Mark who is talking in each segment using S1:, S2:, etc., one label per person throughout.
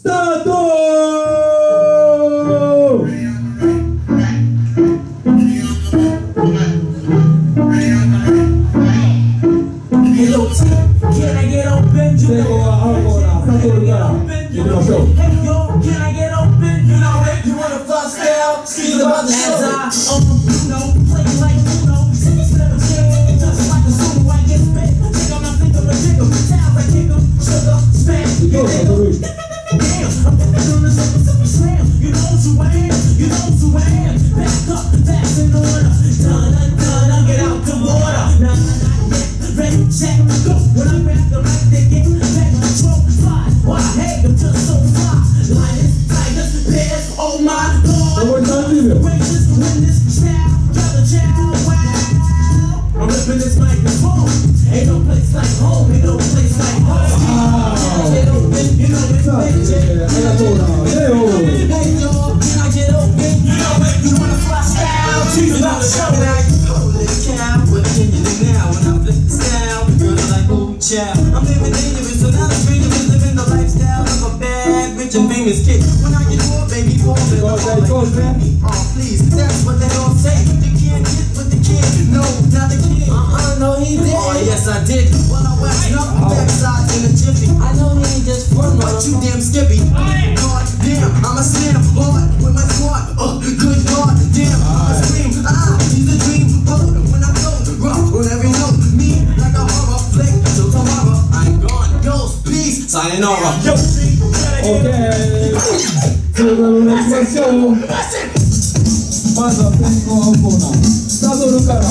S1: Stato!
S2: Hey, yo, can I get open? You You want to down, about to show. Child. I'm
S3: living dangerous, so now the freedom is living the lifestyle of a bad, rich and famous kid. When I get more, baby, more than
S1: Go,
S3: all
S1: Jay,
S3: like
S1: go, man.
S3: Oh, please, that's what they all say. You can't get with the kid. No, not the kid.
S2: Uh-uh, no, he did.
S3: Oh, yes, I did. When I waxed up, backsides in a jiffy.
S2: I know he ain't just from
S3: But you damn skippy. God damn, I'm a slam hard with my squad. Oh, uh, peace, sayonara. Yo,
S1: オッケーそれではお願いしましょうまずは先行青コーナーサドルから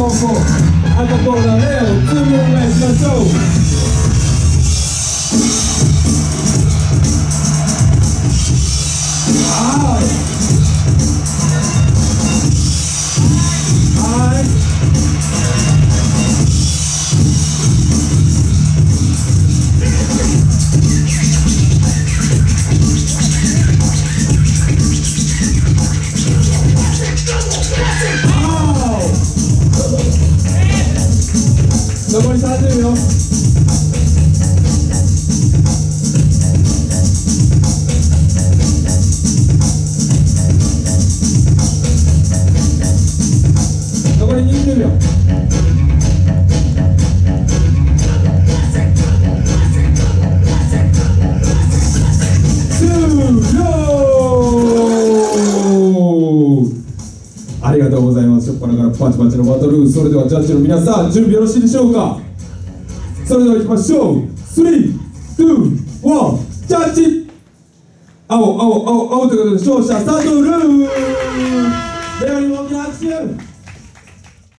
S1: 続いて後攻赤コーナーレオ2秒お願いしましょう。残り30秒残り20秒ありがとうございます。しょっぱなからパチパチのバトル。それではジャッジの皆さん、準備よろしいでしょうか？それでは行きましょう。3、2、1、ジャッジ。青、青、青、青ということで勝者、サトル。レオに大きな拍手。